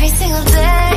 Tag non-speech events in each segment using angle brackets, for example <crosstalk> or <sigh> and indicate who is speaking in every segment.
Speaker 1: Every single day,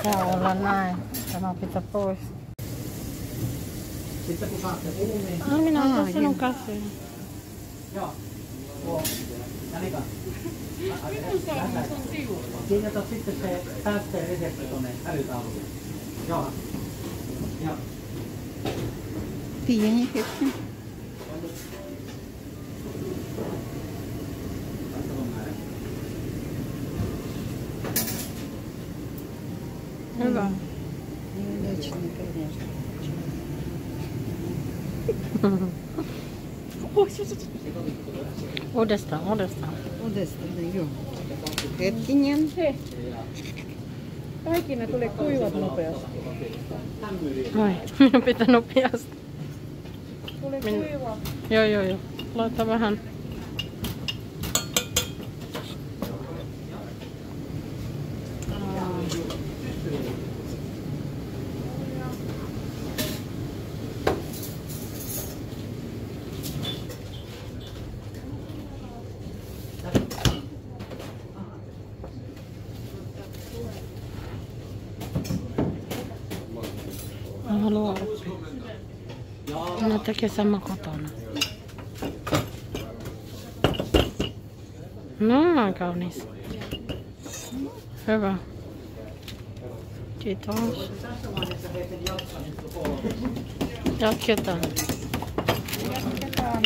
Speaker 2: Isä olla näin. Tämä pitää pois.
Speaker 3: Sitten kun saatte uuniin,
Speaker 2: No minä otan sinun käsiin.
Speaker 3: joo. Kirjoita <laughs> sitten se päästeen resepti tuonne älytaululle. Joo. Joo.
Speaker 4: Pieni hetki.
Speaker 2: Hyvä.
Speaker 4: Неудачный, конечно.
Speaker 2: Uudestaan, uudestaan.
Speaker 4: Uudestaan, joo. Hetkinen.
Speaker 5: Kaikki ne tuli kuivat nopeasti.
Speaker 2: Ai, minun pitää nopeasti.
Speaker 5: Tuli
Speaker 2: Min-
Speaker 5: kuiva.
Speaker 2: Joo, joo, joo. Laita vähän. Aqui essa macotona. Non, Carnis.
Speaker 5: Hör mal.
Speaker 2: que Tanz. Jaketan. Jaketan,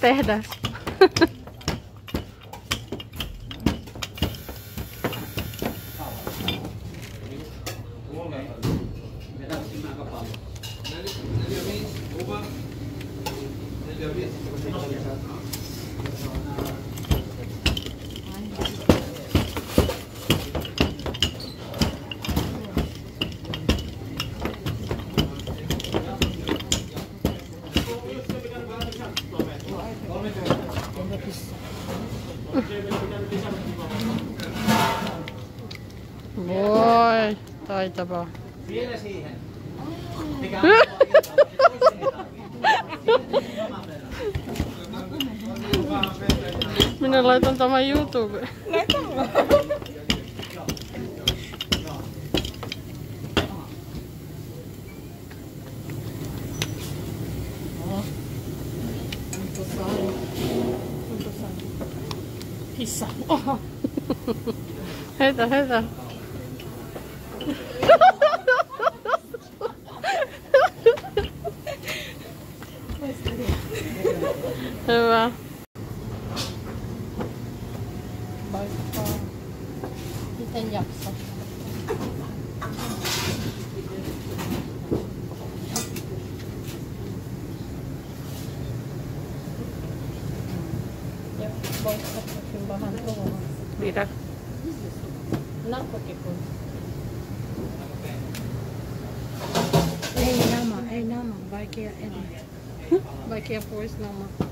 Speaker 2: jaketan. Voi, taitava.
Speaker 3: Vielä siihen. <laughs> Mikä
Speaker 2: lá então toma YouTube. Não é que não. Muito sal. Muito sal. Que sal.
Speaker 5: Eita,
Speaker 2: eita.
Speaker 4: Ei,
Speaker 2: não,
Speaker 6: mãe. Ei, não, mãe. Vai que
Speaker 2: é.
Speaker 6: Vai que é.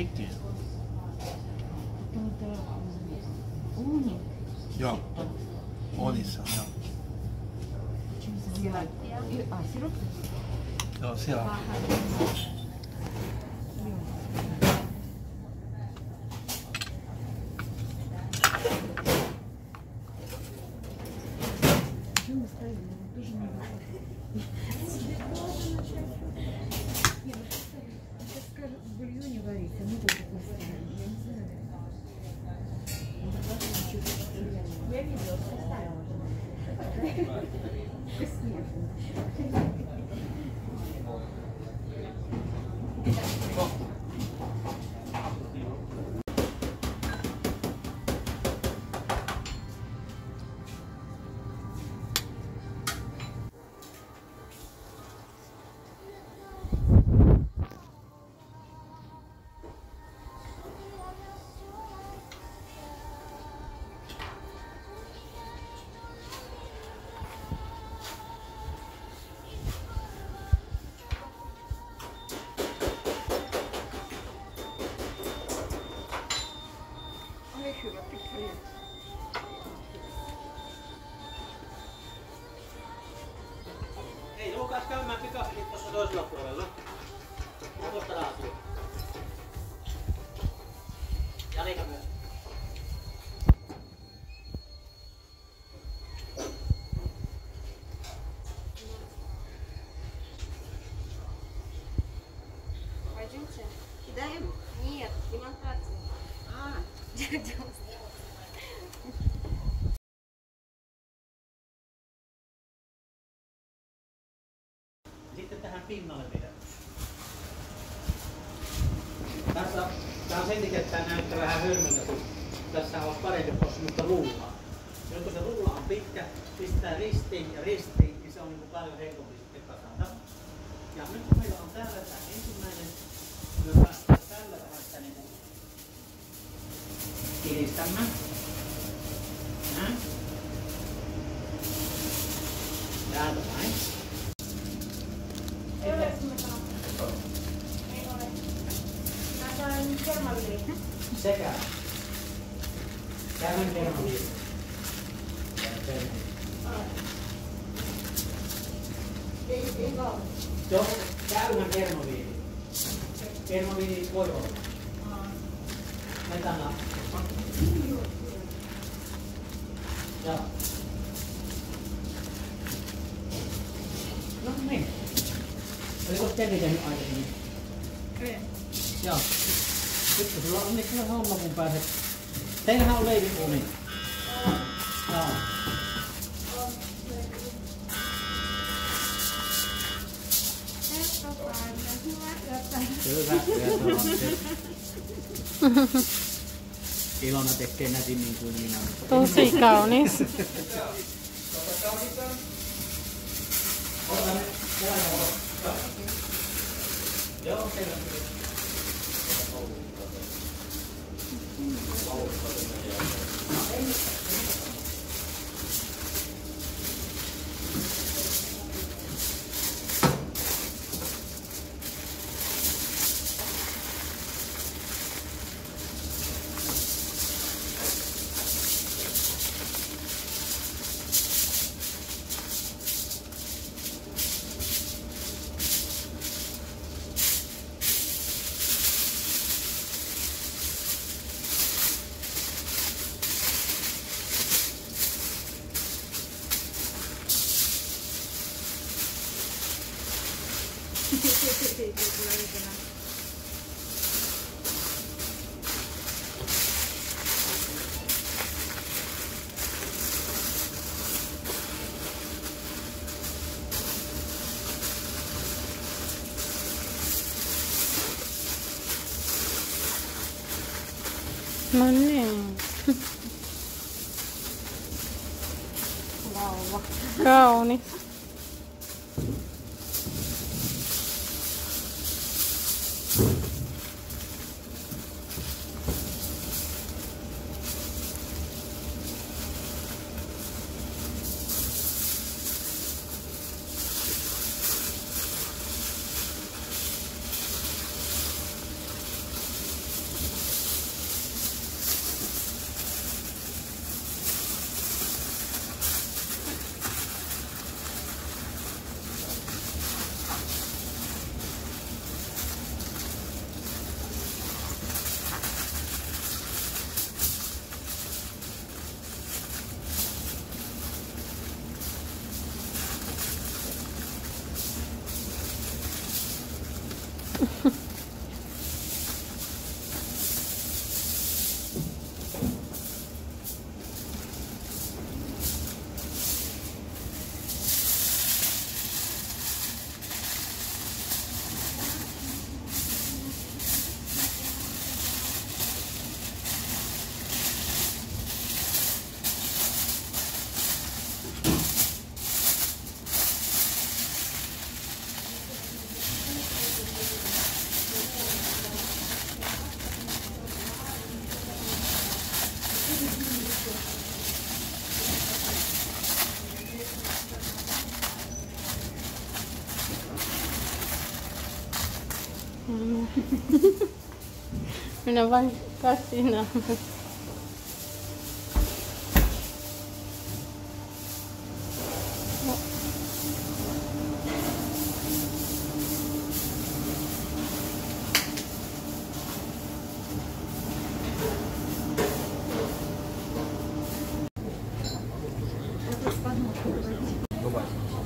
Speaker 6: frente. Joo, Onissa, joo. Siellä, ai
Speaker 3: silloin? Joo, siellä. в бульоне варить, а мы только поставим. Я видела,
Speaker 7: поставила ставила. <laughs> Вкуснее. Нет, демонстрация. А, демонстрация.
Speaker 3: Sitten tähän pinnalle vielä. Tässä, tää on sen takia, että tää näyttää vähän hölmöltä, kun tässä on parempi, jos semmoista rullaa. Nyt kun se rulla on pitkä, pistää ristiin ja ristiin, Käymän kermaviiri. Kermaviiri voi olla. Metana. Joo. No niin. Oliko Terri tehnyt aikaisemmin? Joo. Nyt kun sulla on niin homma, kun pääset. Teillähän on leivinuuni. Joo. Iba una pesquena sin ningún dinámico. Todos
Speaker 2: picaones.
Speaker 3: 맞네. 와,
Speaker 2: 와. 야, 오니. Minä vain kasina.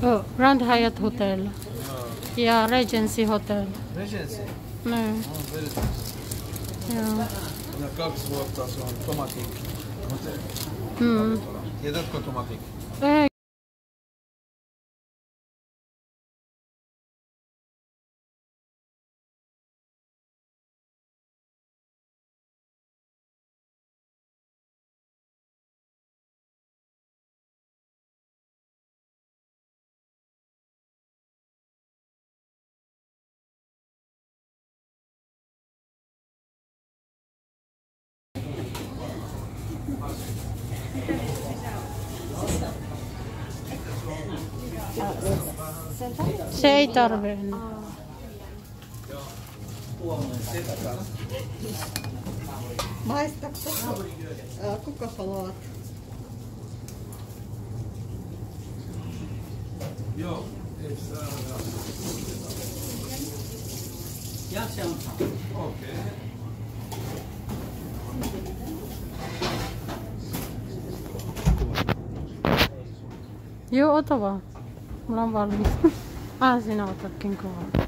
Speaker 2: Oh, Grand Hyatt Hotel ja Regency Hotel.
Speaker 6: Regency. Very nice.
Speaker 2: Joo.
Speaker 6: Ja kaksi vuotta se on Tomatik.
Speaker 2: Mm.
Speaker 6: Tiedätkö Tomatik?
Speaker 2: Ei. Se ei enää.
Speaker 4: Maistatko? Ää, Kuka haluat?
Speaker 6: Joo.
Speaker 3: Ja se on
Speaker 6: Okei.
Speaker 2: Joo, ota vaan. Ulan vardı bizim. Ağzına oturtkin kovalım.